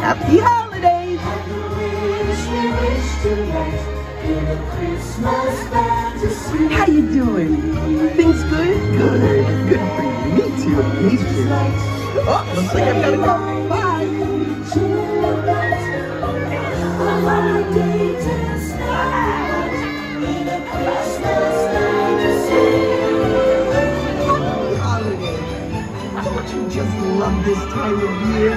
Happy holidays! How you doing? Things good? Good. Good for you. Me too. Me too. Oh, looks like I've got to go. Bye. Love this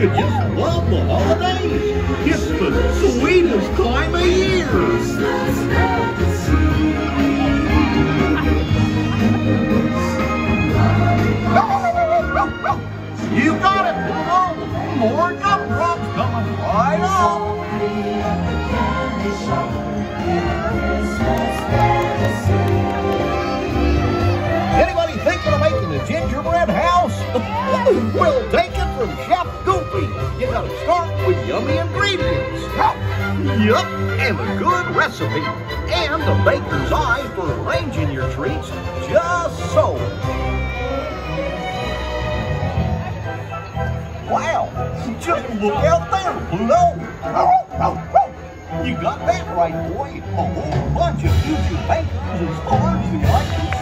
Just love the holidays? It's the sweetest yummy ingredients. Oh, yup, and a good recipe. And a baker's eye for arranging your treats just so. Wow, just look out there, Pluto. Oh, oh, you got that right, boy. A whole bunch of future bakers as far as the eye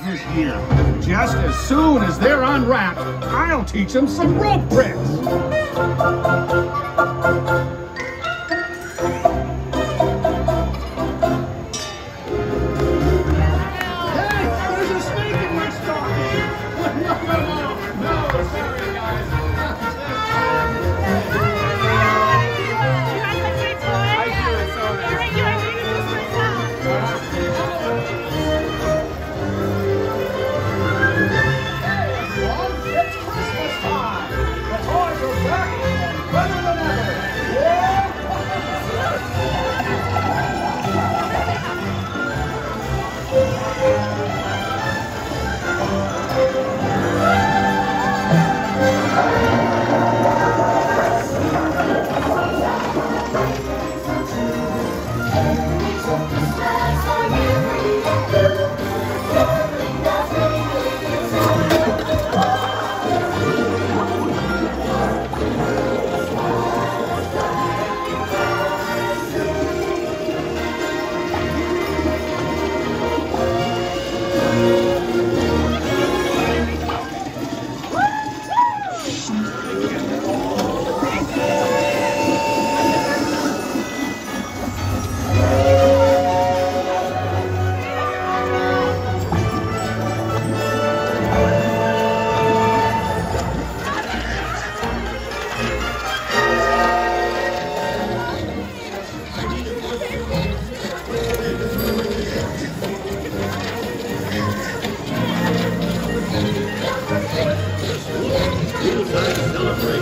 his. Just as soon as they're unwrapped, I'll teach them some rope tricks. Whether the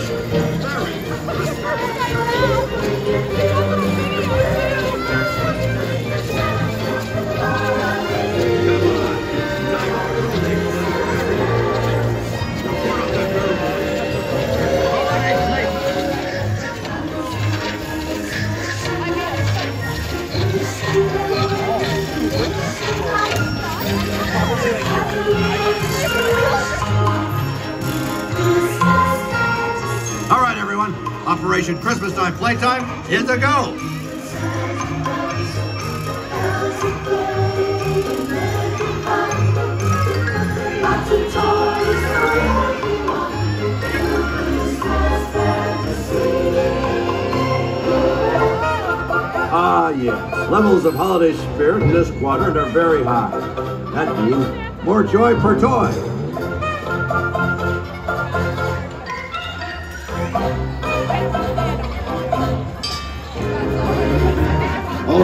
All Operation Christmas Time Playtime is a go. Ah, yes. Levels of holiday spirit in this quadrant are very high. That means more joy per toy.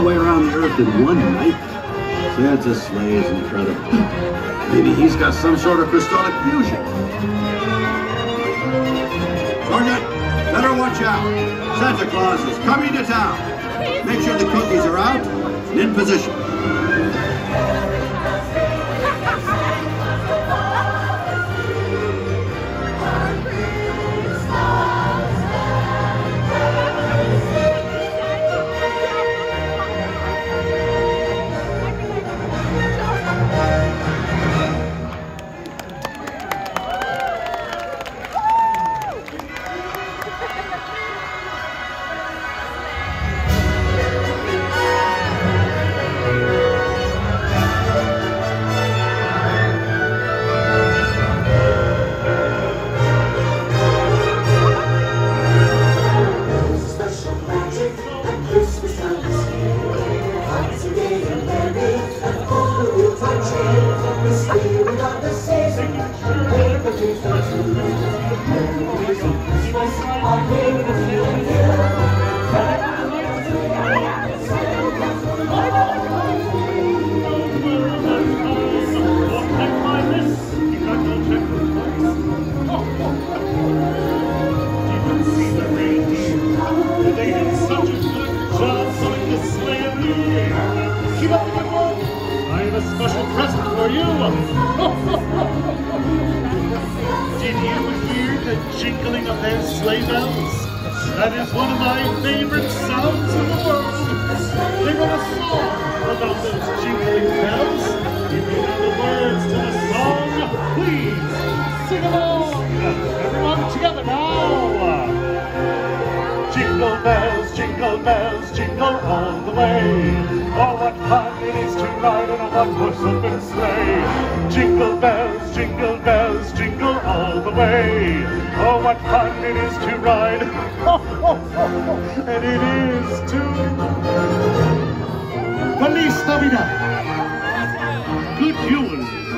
The way around the earth in one night? Santa's sleigh is incredible. Maybe he's got some sort of crystallic fusion. Sergeant, better watch out. Santa Claus is coming to town. Make sure the cookies are out and in position. Please sing along. Everyone together now. Jingle bells, jingle bells, jingle all the way. Oh, what fun it is to ride in a one-horse open sleigh. Jingle bells, jingle bells, jingle all the way. Oh, what fun it is to ride. and it is too. Feliz Navidad. Good Yule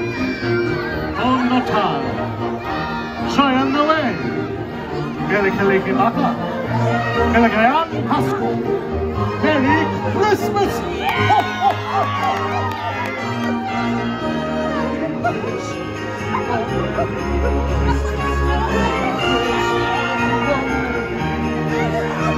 on the tongue. Showing the way. Merry Christmas!